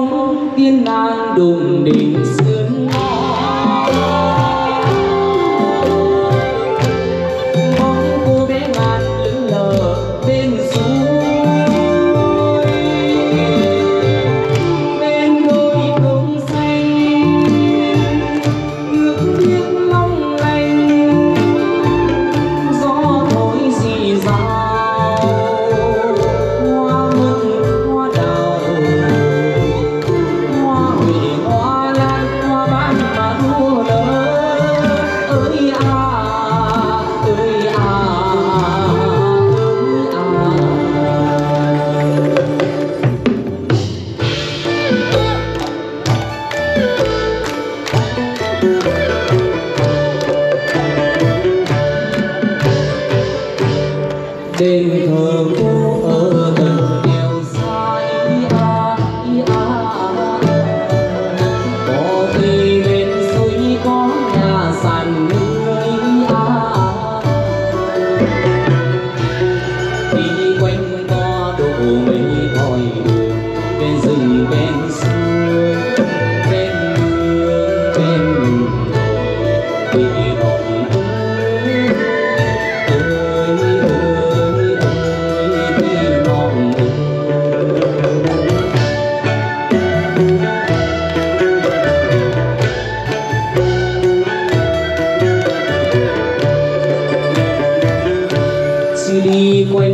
bóng tiên nàng đùng đỉnh sương ngon tình thương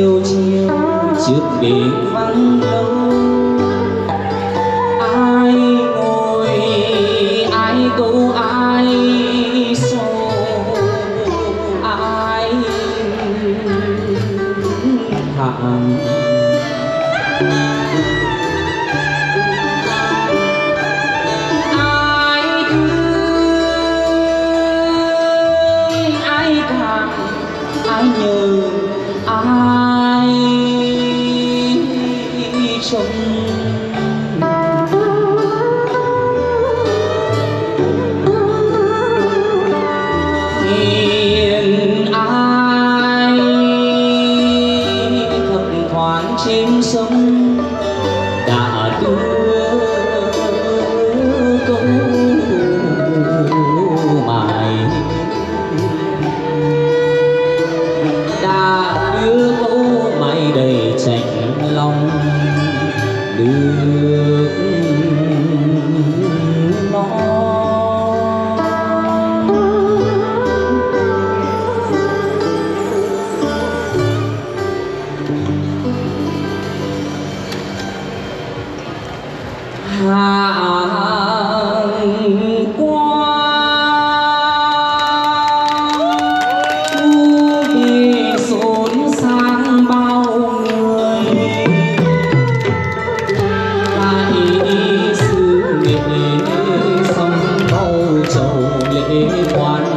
chiều chiều trước bể vắng lâu. Lễ 换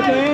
okay?